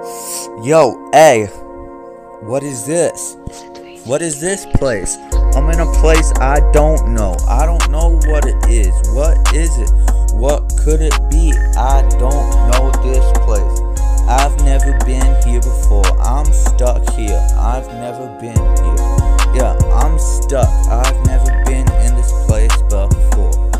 Yo, hey, what is this? What is this place? I'm in a place I don't know. I don't know what it is. What is it? What could it be? I don't know this place. I've never been here before. I'm stuck here. I've never been here. Yeah, I'm stuck. I've never been in this place before.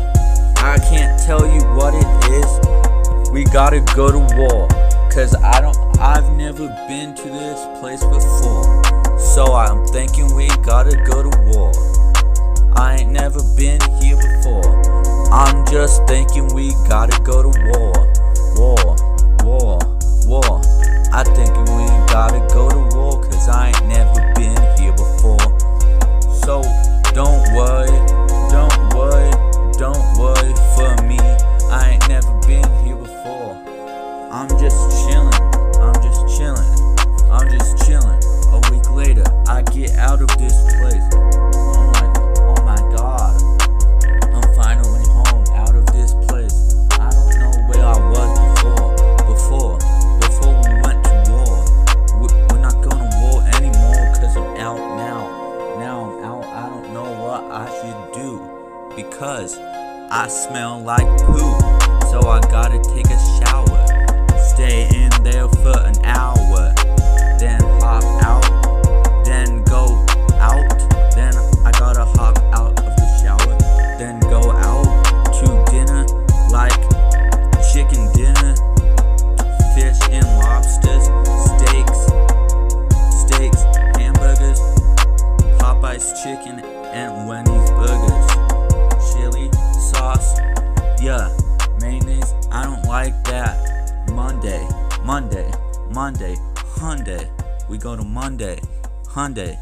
I can't tell you what it is. We gotta go to war. Cause I don't I've never been to this place before. So I'm thinking we gotta go to war. I ain't never been here before. I'm just thinking we gotta go to war. I'm just chilling, I'm just chilling, I'm just chilling. A week later, I get out of this place. I'm like, oh my god, I'm finally home, out of this place. I don't know where I was before, before, before we went to war. We- We're not going to war anymore because I'm out now. Now I'm out, I don't know what I should do because I smell like poop. Popeye's chicken, and Wendy's burgers. Chili sauce, yeah, mayonnaise. I don't like that. Monday, Monday, Monday, Hyundai. We go to Monday, Hyundai.